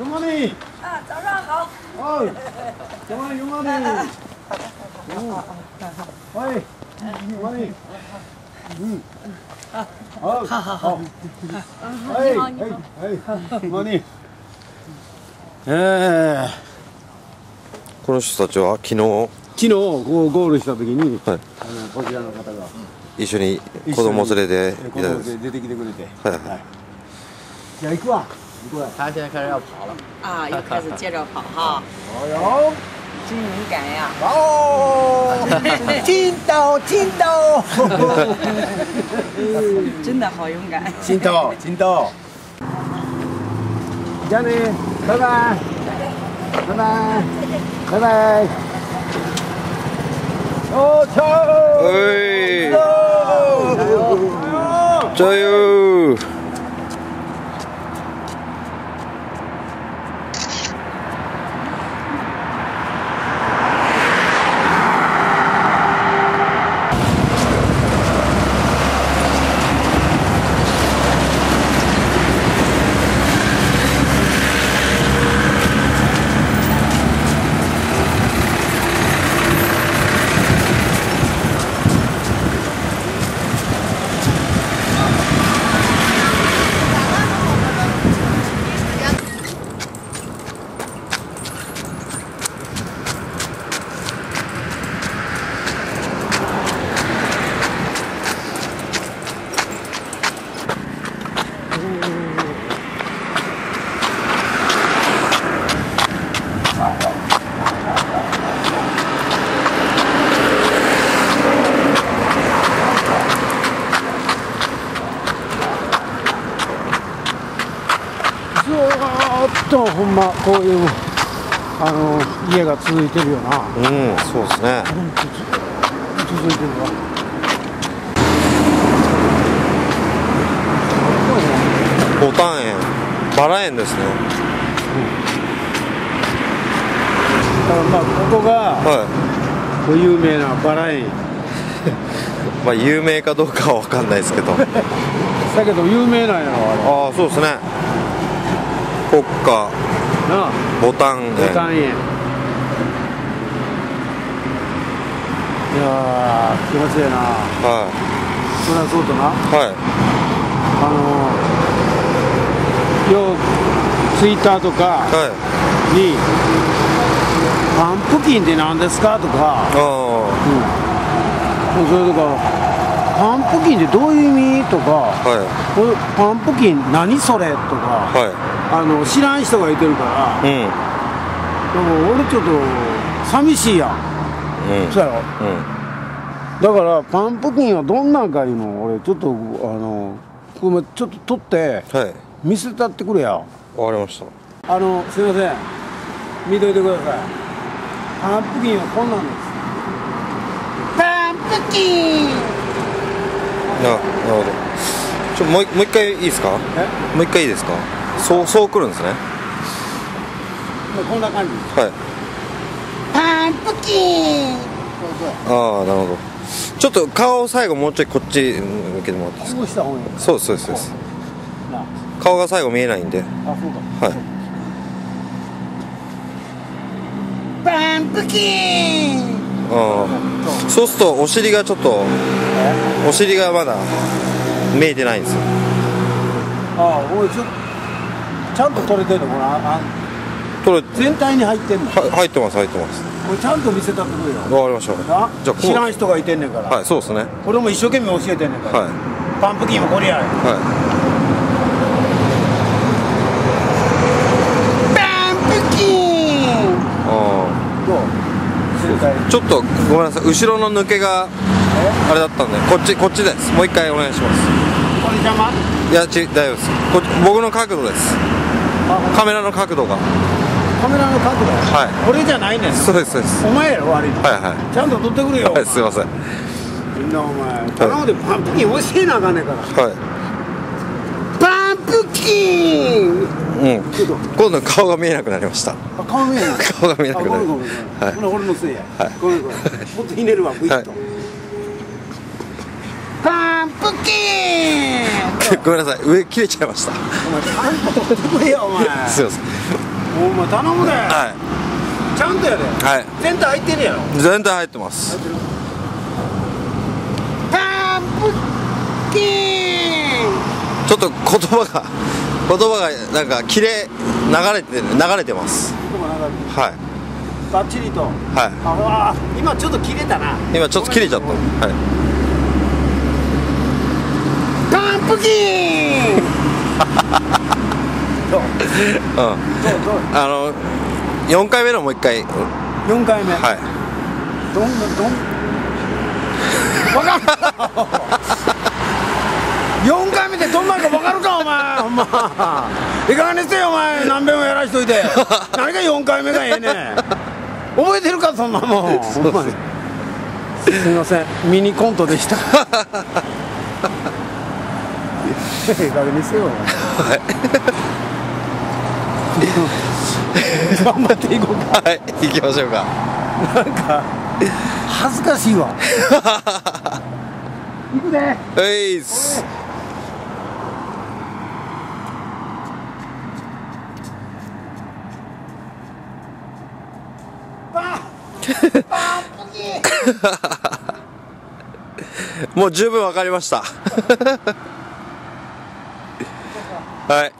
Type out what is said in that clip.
Good morning. 啊，早上好。Oh, good morning, good morning. Oh. Oi, good morning. Mm. Oh, oh. Hey, hey, hey, good morning. えー、この人たちは昨日昨日こうゴールした時に、はいあのこちらの方が一緒に子供連れでい子たんです供で出てきてくれて、はいはいじゃあ行くわ行くわ他现在开始要跑了，啊，又开始接着跑哈，およ真勇敢呀！哦，金刀金刀，真的好勇敢。金刀金刀。じゃあね、バイバイ。バイ ーっとほんまこういうあの家が続いてるよな。うんそうですね。続いてるわ。ボタン園バラ園ですね。だからまあここがはこう有名なバラ園。い まあ有名かどうかは分かんないですけど。あ だけど有名なんやろああそうですね国家。ボタンボタ園ン園。いやー気持ちいいな。はそりゃそうとな。いはあのようツイッターとかいはいに「パンプキンって何ですか?」とか、あうん、それとか「パンプキンってどういう意味?」とかあは「これパンプキン何それ?」とか、いはあの知らん人がいてるからいうん。でも俺ちょっと寂しいやん。うん。そうやろ？うん。だからパンプキンはどんなんかいうの？俺ちょっとあのごめんちょっと撮ってはい。見せたってくれや。わかりました。あのすいません。見といてください。パンプキンはこんなんです。パンプキン！ななるほど。ちょもう一もう一回いいですか？え？もう一回いいですか？そうそう来るんですね。こんな感じ。はい。パンプキン。ああなるほど。ちょっと顔を最後もうちょいこっち向けてもらっていいですそうそうですそうですそうです。なあ顔が最後見えないんで。あそうか。はい。パンプキン。ああ。そうするとお尻がちょっとえ？お尻がまだ見えてないんですよ。あおいちょちゃんと撮れてんの？このああこれ全体に入ってんの？こは入ってます入ってます。れちゃんと見せたってくれよ。わかりました。な？じゃあ知らん人がいてんねんから、はいそうですね。俺も一生懸命教えてんねんから、はい。パンプキンはこれや。はパンプキン。いあ。どう？ちょっとごめんなさい。後ろの抜けがあれだったんでこっちこっちです。もう一回お願いします。これ邪魔いやち大丈夫です。こ僕の角度ですカメラの角度が。カメラの角度？はい。これじゃないねん。そうですそうです。お前やろ悪いの。はいはい。ちゃんと撮ってくれよ、はいすいません。みんなお前頼んでパンプキン教えなあかんねんから。はい。パンプキン！うん。今度顔が見えなくなりました。あ顔見えない。顔が見えなくなるあごめんごめんごめん。はい。俺のせいや、はい。ごめんごめん。もっとひねるわグイッと、はい。パンプキン ごめんなさい。上切れちゃいました。お前ちゃんと撮ってくれよお前。すいません。お前頼むで、はちゃんとやで。いはい。センター入ってるやろ。全体入ってます。パンプキン。ちょっと言葉が 言葉がなんか切れ流れてる流れてます。はい。バッチリと。はああ今ちょっと切れたな。い今ちょっと切れちゃった。はいパンプキンどう？うん。どう？どう？あの4回目のもう一回。4回目。はい。どんどん？どん分かる4回目でどんなんか分かるかお前。ほんま。いかがにせよお前。何遍もやらしといて。何が4回目がええねん。覚えてるかそんなもん。ほんまに。すみません。ミニコントでしたええ加減にせよお前頑張っていこうか。はい行きましょうか。なんか恥ずかしいわ。行くで。はいっすもう十分わかりましたはい